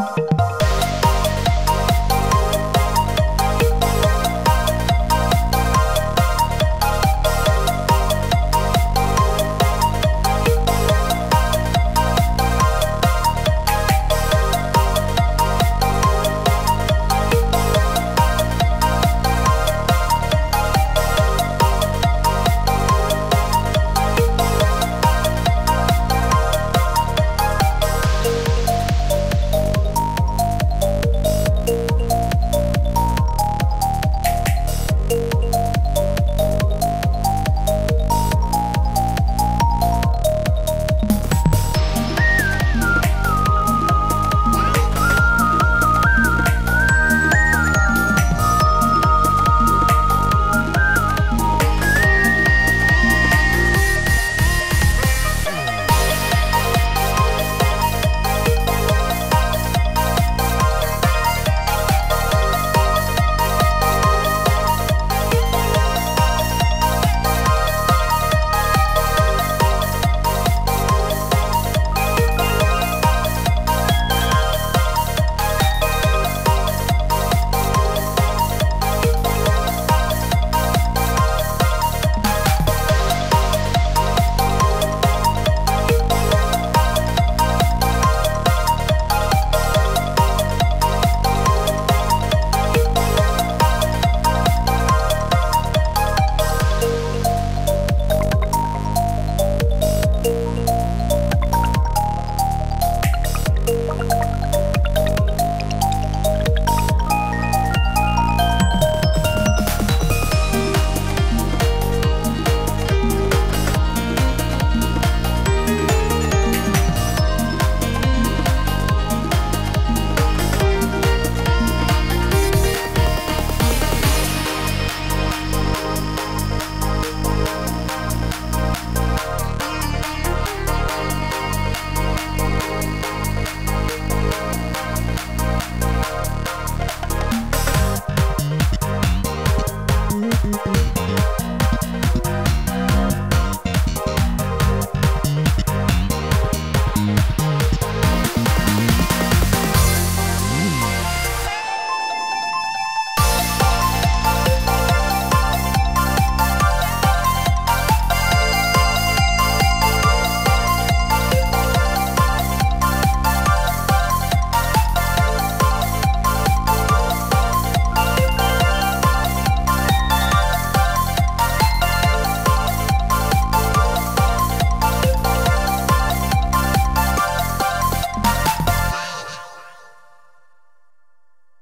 You.